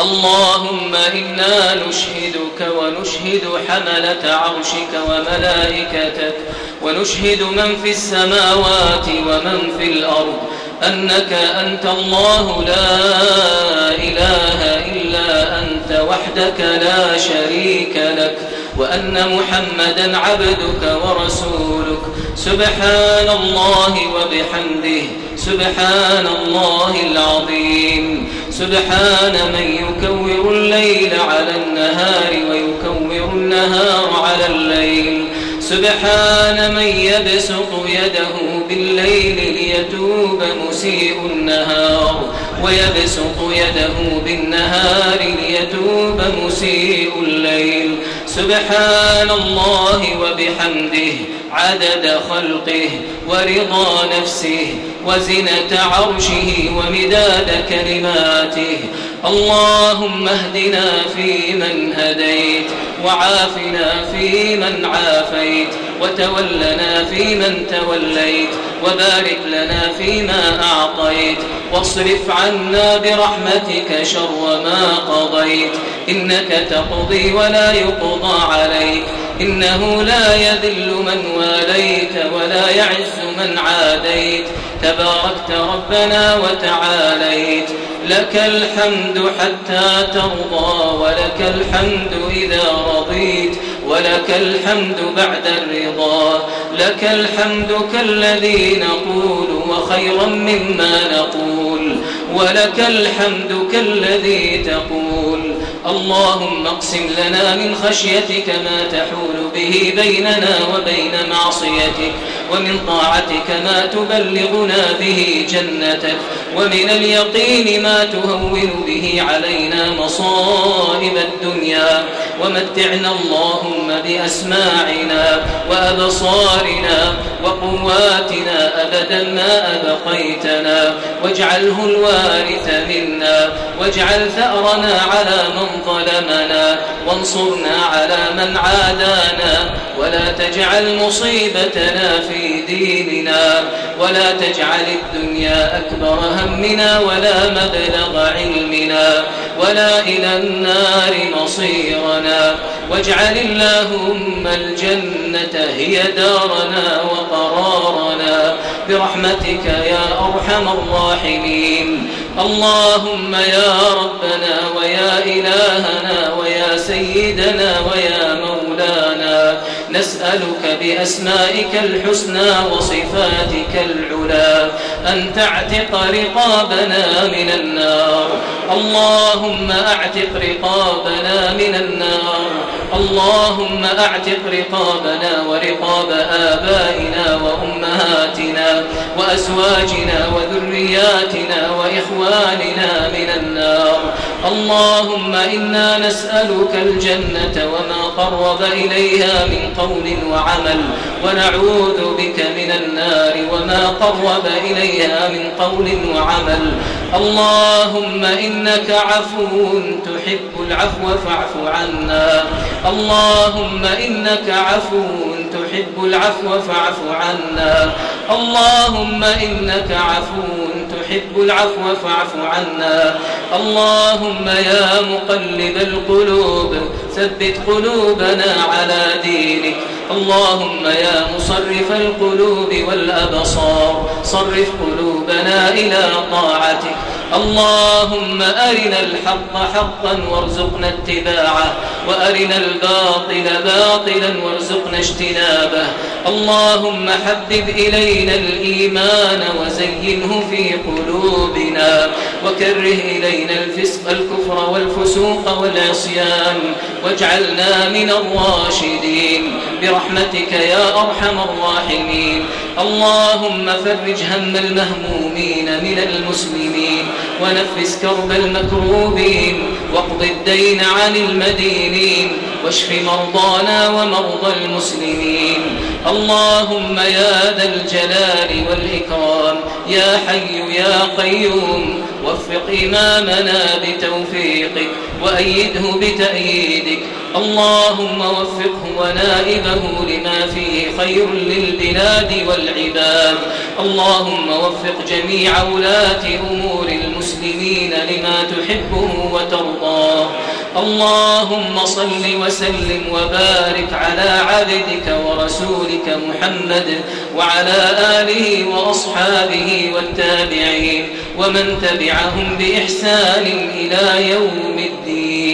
اللهم إنا نشهدك ونشهد حملة عرشك وملائكتك ونشهد من في السماوات ومن في الأرض أنك أنت الله لا إله إلا أنت وحدك لا شريك لك وأن محمدا عبدك ورسولك. سبحان الله وبحمده سبحان الله العظيم. سبحان من يكور الليل على النهار ويكور النهار على الليل. سبحان من يبسط يده بالليل ليتوب مسيء النهار. ويبسط يده بالنهار ليتوب مسيء الليل. سبحان الله وبحمده عدد خلقه ورضا نفسه وزنة عرشه ومداد كلماته. اللهم اهدنا فيمن هديت وعافنا فيمن عافيت وتولنا فيمن توليت وبارك لنا فيما أعطيت واصرف عنا برحمتك شر ما قضيت. إنك تقضي ولا يقضى عليك. إنه لا يذل من واليت ولا يعز من عاديت. تباركت ربنا وتعاليت. لك الحمد حتى ترضى ولك الحمد إذا رضيت ولك الحمد بعد الرضا. لك الحمد كالذي نقول وخيرا مما نقول ولك الحمد كالذي تقول. اللهم اقسم لنا من خشيتك ما تحول به بيننا وبين معصيتك. ومن طاعتك ما تبلغنا به جنتك ومن اليقين ما تهون به علينا مصائب الدنيا. ومتعنا اللهم بأسماعنا وأبصارنا وقواتنا أبدا ما أبقيتنا. واجعله الوارث منا. واجعل ثأرنا على من ظلمنا. وانصرنا على من عادانا. ولا تجعل مصيبتنا في ديننا. ولا تجعل الدنيا أكبر همنا ولا مبلغ علمنا. ولا إلى النار مصيرنا. واجعل اللهم الجنة هي دارنا وقرارنا. برحمتك يا أرحم الراحمين. اللهم يا ربنا ويا إلهنا ويا سيدنا ويا مولانا. نسألك بأسمائك الحسنى وصفاتك العلا أن تعتق رقابنا من النار. اللهم أعتق رقابنا من النار. اللهم أعتق رقابنا ورقاب آبائنا وأمهاتنا. وأزواجنا وذرياتنا وإخواننا من النار. اللهم إنا نسألك الجنة وما قرب إليها من قول وعمل ونعوذ بك من النار وما قرب إليها من قول وعمل. اللهم إنك عفو تحب العفو فاعف عنا. اللهم إنك عفو تحب العفو فاعف عنا. اللهم إنك عفو تحب العفو فاعف عنا. اللهم يا مقلب القلوب ثبت قلوبنا على دينك. اللهم يا مصرف القلوب والأبصار صرف قلوبنا إلى طاعتك. اللهم أرنا الحق حقا وارزقنا اتباعه وأرنا الباطل باطلا وارزقنا اجتنابه. اللهم حبب إلينا الإيمان وزينه في قلوبنا وكره إلينا الفسق الكفر والفسوق والعصيان واجعلنا من الراشدين. برحمتك يا أرحم الراحمين. اللهم فرج هم المهمومين من المسلمين ونفس كرب المكروبين واقض الدين عن المدينين واشف مرضانا ومرضى المسلمين. اللهم يا ذا الجلال والإكرام يا حي يا قيوم وفق إمامنا بتوفيقك وأيده بتأييدك. اللهم وفقه ونائبه لما فيه خير للبلاد والعباد. اللهم وفق جميع ولاة أمور المسلمين لما تحبه وترضاه. اللهم صل وسلم وبارك على عبدك ورسولك محمد وعلى آله وأصحابه والتابعين ومن تبعهم بإحسان إلى يوم الدين.